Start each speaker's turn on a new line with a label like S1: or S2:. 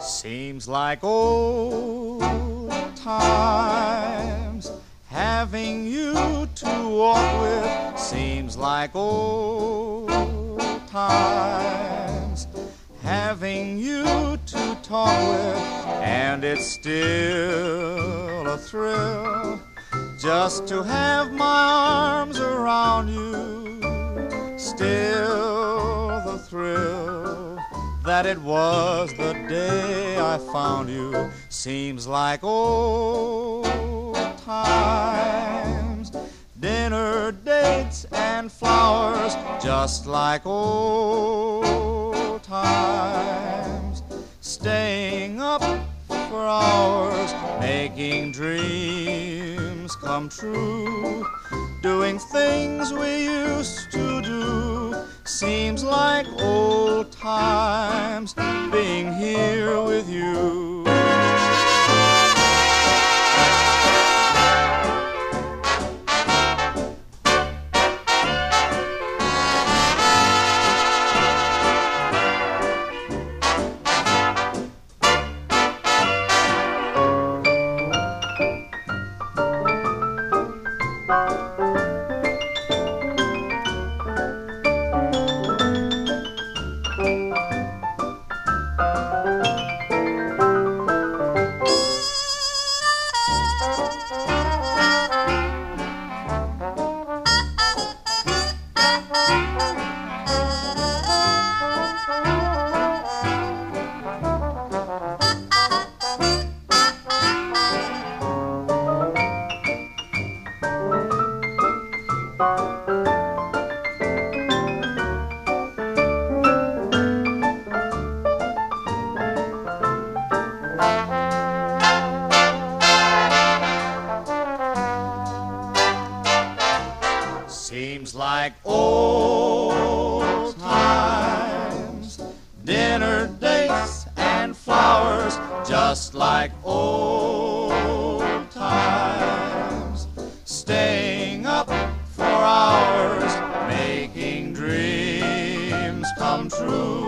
S1: Seems like old times having you to walk with. Seems like old times having you to talk with, and it's still a thrill just to have my arms around you. Still the thrill that it was the day I found you seems like old times. Dinner dates and flowers just like old times. Staying up for hours, making dreams come true. Doing things we used times being here with you. Música seems like old times. Dinner dates and flowers, just like old times. Staying up for hours, making dreams come true.